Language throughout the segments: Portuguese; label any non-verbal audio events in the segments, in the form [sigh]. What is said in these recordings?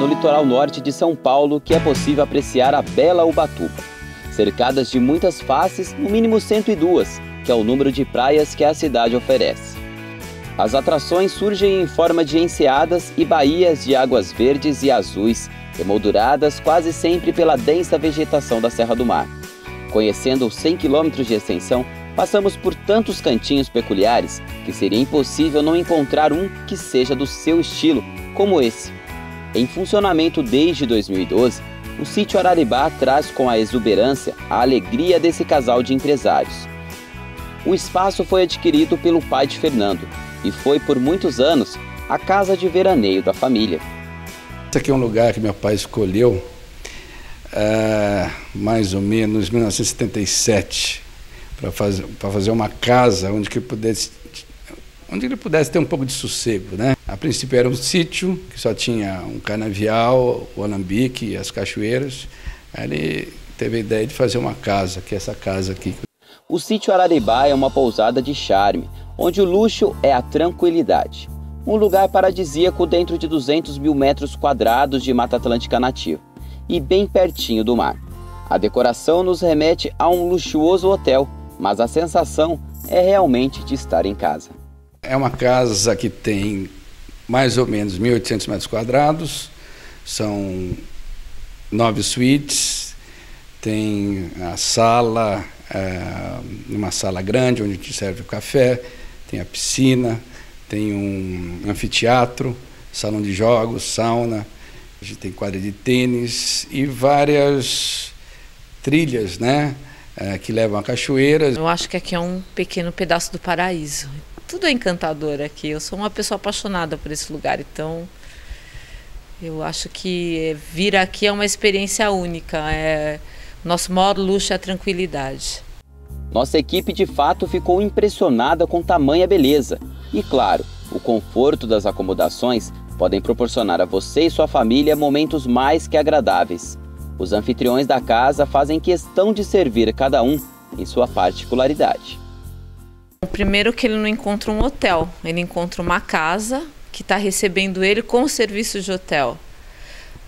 no litoral norte de São Paulo que é possível apreciar a bela Ubatuba. Cercadas de muitas faces, no mínimo 102, que é o número de praias que a cidade oferece. As atrações surgem em forma de enseadas e baías de águas verdes e azuis, emolduradas quase sempre pela densa vegetação da Serra do Mar. Conhecendo os 100 quilômetros de extensão, passamos por tantos cantinhos peculiares que seria impossível não encontrar um que seja do seu estilo, como esse. Em funcionamento desde 2012, o sítio Araribá traz com a exuberância a alegria desse casal de empresários. O espaço foi adquirido pelo pai de Fernando e foi por muitos anos a casa de veraneio da família. Esse aqui é um lugar que meu pai escolheu é, mais ou menos em 1977 para fazer, fazer uma casa onde que pudesse onde ele pudesse ter um pouco de sossego, né? A princípio era um sítio que só tinha um canavial, o alambique e as cachoeiras. Aí ele teve a ideia de fazer uma casa, que é essa casa aqui. O sítio Araribá é uma pousada de charme, onde o luxo é a tranquilidade. Um lugar paradisíaco dentro de 200 mil metros quadrados de Mata Atlântica nativa e bem pertinho do mar. A decoração nos remete a um luxuoso hotel, mas a sensação é realmente de estar em casa. É uma casa que tem mais ou menos 1.800 metros quadrados, são nove suítes, tem a sala, é, uma sala grande onde gente serve o café, tem a piscina, tem um anfiteatro, salão de jogos, sauna, a gente tem quadra de tênis e várias trilhas, né? É, que levam a cachoeiras. Eu acho que aqui é um pequeno pedaço do paraíso tudo é encantador aqui. Eu sou uma pessoa apaixonada por esse lugar, então eu acho que vir aqui é uma experiência única. É, nosso maior luxo é a tranquilidade. Nossa equipe de fato ficou impressionada com tamanha beleza. E claro, o conforto das acomodações podem proporcionar a você e sua família momentos mais que agradáveis. Os anfitriões da casa fazem questão de servir cada um em sua particularidade. Primeiro que ele não encontra um hotel, ele encontra uma casa que está recebendo ele com o serviço de hotel.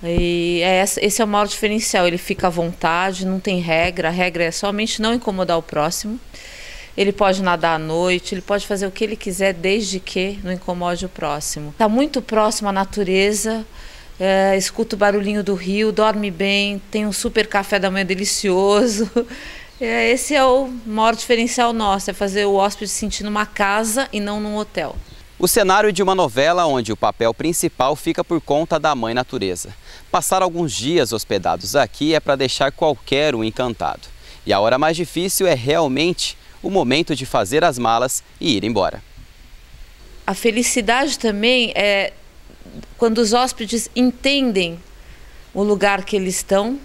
E é esse é o maior diferencial. Ele fica à vontade, não tem regra. A regra é somente não incomodar o próximo. Ele pode nadar à noite, ele pode fazer o que ele quiser, desde que não incomode o próximo. Está muito próximo à natureza, é, escuta o barulhinho do rio, dorme bem, tem um super café da manhã delicioso. [laughs] É, esse é o maior diferencial nosso, é fazer o hóspede se sentir numa casa e não num hotel. O cenário de uma novela onde o papel principal fica por conta da mãe natureza. Passar alguns dias hospedados aqui é para deixar qualquer um encantado. E a hora mais difícil é realmente o momento de fazer as malas e ir embora. A felicidade também é quando os hóspedes entendem o lugar que eles estão,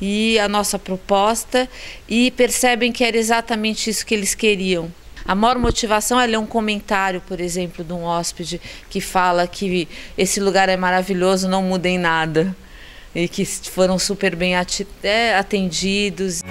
e a nossa proposta e percebem que era exatamente isso que eles queriam. A maior motivação é ler um comentário, por exemplo, de um hóspede que fala que esse lugar é maravilhoso, não mudem nada e que foram super bem é, atendidos.